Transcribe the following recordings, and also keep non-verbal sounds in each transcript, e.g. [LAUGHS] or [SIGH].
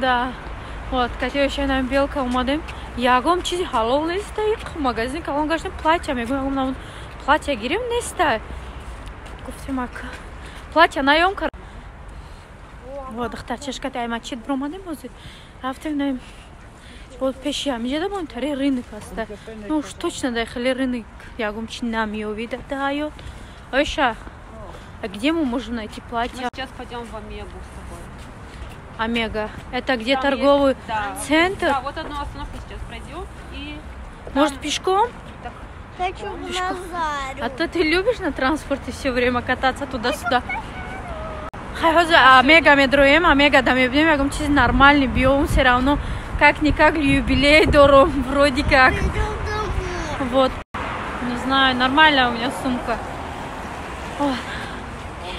Да, вот, котёщая белка умадим. Я гом чизи халов не стоит в магазин, а он говорит, платья. я говорю, нам платье гирим не стоит. Кофтимак. Платье наем, кор. Вот, ахтар чешка тайм отчит бромадым озы. Автовным. Вот пеща, а мне да мон тари рынок аста. Ну уж точно доехали рынок. Я гом чинам ее вида дает. Оща. А где мы можем найти платье? Мы сейчас пойдем в Омегу омега это где Там торговый есть, да. центр да вот одну остановку сейчас пройдем и может пешком так. Хочу в Назару. А то ты любишь на транспорте все время кататься туда-сюда? ҳозир омега медроем омегада мебинем ягон чизи нормальный биём все равно как никак юбилей дором [LAUGHS] вроде как вот не знаю нормальная у меня сумка Ой.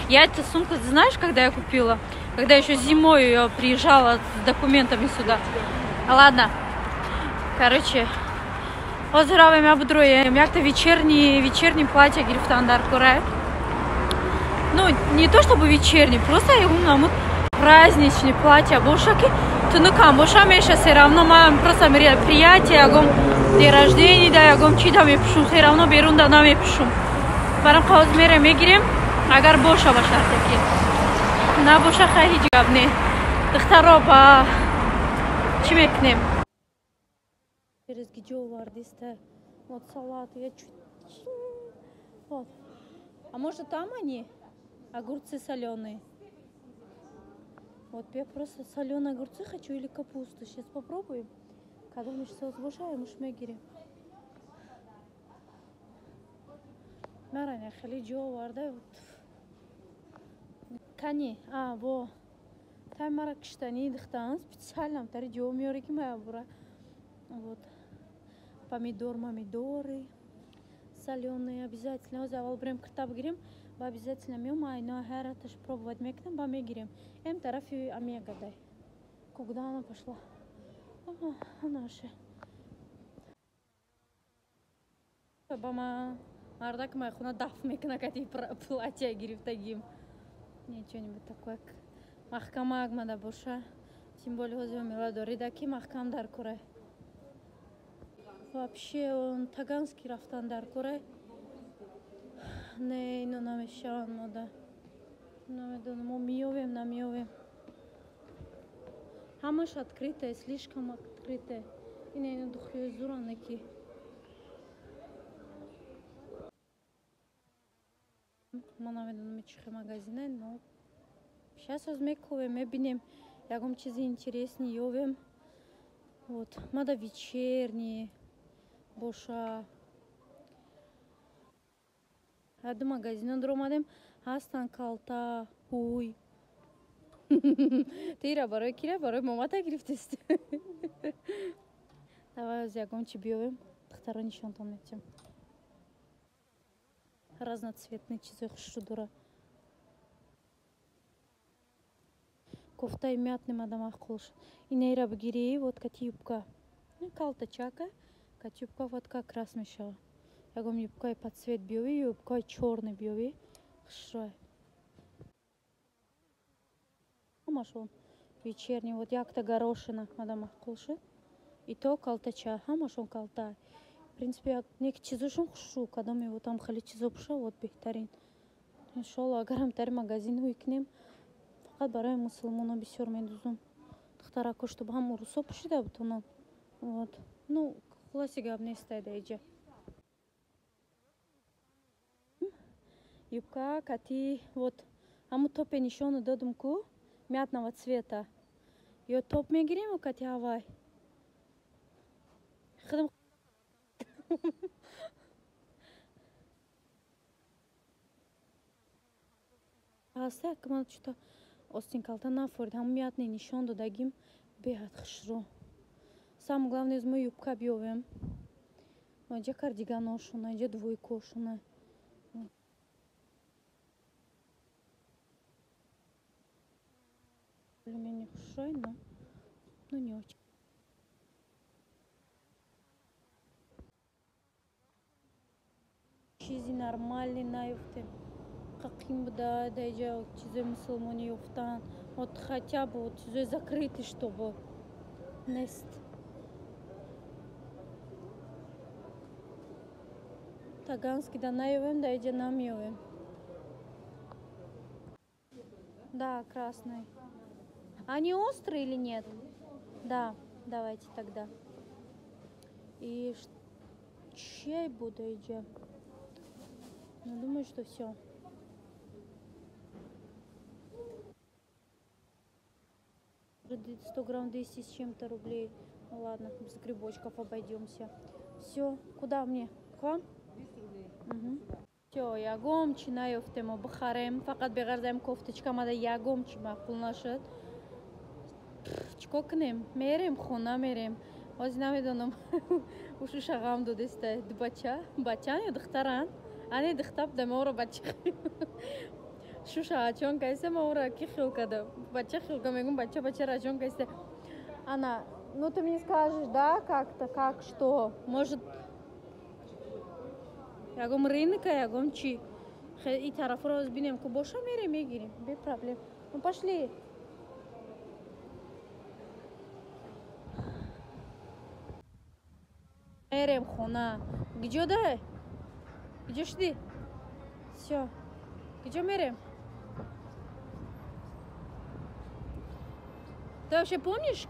я эту сумку знаешь когда я купила когда еще зимой ее приезжала с документами сюда. Ладно. Короче озиравем я будроем як-то вечерний вечерний платье гирифтандар курай ну не то чтобы вечерний просто я умнамут праздничный платье бошаки тунукам боша меша все равно ман просто мероприятие ягом день рождения да ягом чи да мепушум все равно берун да намепушум барам қағоз мере мегирем агар боша ба шарте ки набоша хайли гап не духтаро ба чӣ мекунем резги ҷо вардиста вот салат я чуть вот а может там они огурцы соленые Вот я просто соленые огурцы хочу или капусту. Сейчас попробуем. Когда мы сейчас возбужаем, уж мегири. Мараня, хали джо варда. Кани, а, во. Тай мара киштани дихтан. Специально тари джо миори ки моя бура. Вот. Помидор, помидоры. Соленые обязательно. Завал брем картаб грим ба обязательно меома ино ҳайраташ пробовать мекунам ба мегирем эм тарафи амегадай куда она пошла наша ба ма мардак моя хона даф мекуна кати платья гирифтагим не чё-нибудь такое. Маҳкамак мада боша тем более ҳозир меладорида ки маҳкам дар курай вообще он таганский рафтан дар курай не ино намешаванд мода намедонам. Мо меёвем намеёвем ҳамаш открытое слишком открытое. Ина ино духлиёи зуране мо намедонам чихе магазине но сейчас оз мекувем мебинем ягон чизи интересни ёвем. Вот мада вечерние боша. Ҳарду магазинон омадем ҳастанд калта ҳуй [LAUGHS] тира барои кира барои момата гирифтест. [LAUGHS] Давай оз ягон чи биёвем духтаро нишонтон метем разноцветный чизых шудура. кофтай мятным адамах кылыш и бгири вот как юбка, ну калта чака катюбка вот как раз мешала. Юбка и под цвет бьёви юбкой черный бьёви хшрой ну, машон вечерний. Вот якта горошина мадамах кылышы и то калтача. Хамашон калтай. Принципе як чизошон хушрӯ кадоме вот там хеле чизо буша вот беҳтарин. Иншолло агарам тари магазин ҳуй кунем фақат барои мусулмоно бисёр медузум духтарако чтоб ҳамон русо пӯшида бутонам вот. Ну хулоси гап нестайда иҷа юбка кати вот. Ҳамн топе нишону додум ку мятного цвета. Ё топ мегирем кати ҳавай. Худам ҳастак ман чута остинкалта нафорид ҳам мятни нишон додагим беҳад хушро самое главное из моей юбка бьёвем онҷа кардиганошуна онҷа двойкошуна более-менее хорошо, но, но не очень. چیزی نرمالی نیفته. каким бы да да, дойдя чизе мусульмане юфтан вот хотя бы вот чизе закрытый чтобы нест таганский да наевем да иди нам юем да красный они острые или нет да давайте тогда и чай буду идти ну думаю что все 100 грамм 200 с чем-то рублей. Ну ладно, без грибочков обойдемся. Все, куда мне? К вам? 200 рублей. Угу. Все, ягом чи наёфтемо бихарем. Фақат беғарзаем кофточка мада ягом чи мақбул нашад. чико кунем? Мерем хона мерем. ҳозир намедонам [LAUGHS] ушуша ғам додеста бача бачан ё духтаран ане духтар буда маоро бача. Шуша ачон кайсе маора ки хел када? Бача хелка мегум бача бача рачон кайсе? Ана ну ты мне скажешь да как-то как что? Может ягом рынка ягом чи? И тарафро бинем ку боша мерем мегирем без проблем. Ну пошли. Мерем хона. Да где шди все где мерем? Ты вообще помнишь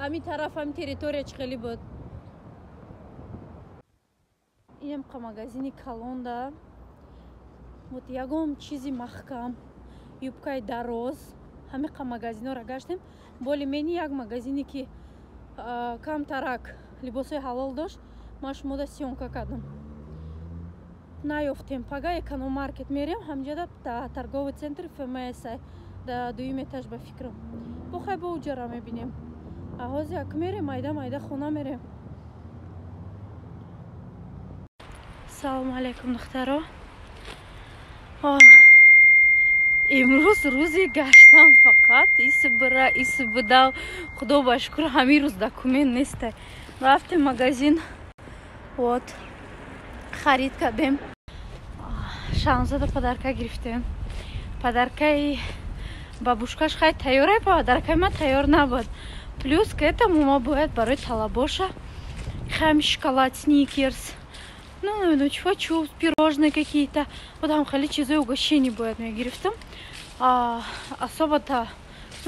ами тараф ами территория чӣ хеле буд инам қа магазини калонда вот ягон чизи маҳкам юбкаи дароз ҳами қа магазинҳоро гаштем боли мени як магазине ки камтарак либосҳои ҳалол дошт ман шумода сёнка кардам наёфтем. Пага экономаркет мерем ҳамҷода торговый центр фмс да дуюм этаж ба фикрам бохай бо уҷара мебинем. Ҳози як мерем майда майда хона мерем. Салому алайкум духтаро. Имрӯз рӯзи гаштан фақат. Иси будав худо ба шукр ҳамин рӯз документ нестай рафтем магазин. Вот харид кардем. Шаҳнзода подарка гирифтем. Подаркаи бабушкаш хай тайёр ай подаркаи ман тайёр набуд. Плюс к этому ма бояд барои талабоша. Хами шоколад сникерс ну намедонам чфо чу пирожные какие то вот там хеле чизои угощение бояд мегирифтам особо-то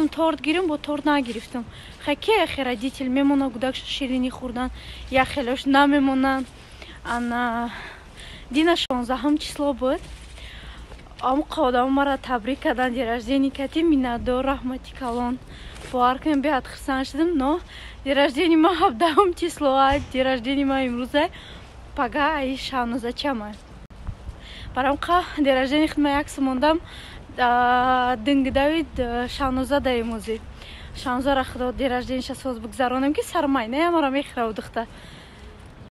гуфтам торт гирем бо торт нагирифтам. Хай ки яхе родитель мемонад гудакша ширинӣ хӯрдан яхелош намемонанд дина шонздаҳум число буд? Амуқа одамо мара табрик кардан день рождения кати миннатдор раҳмати калон бовар кунем беҳад хурсанд шудам но день рождения ма ҳабдаҳум число ай день рождения ма имрӯз ай пага ай шавнузачама барамқа день рождения хидма якс мондам дингдави шавнуза даимӯзи шавнузара худо день рождениаша соз бигзаронем ки сармайнаямара мехирав духта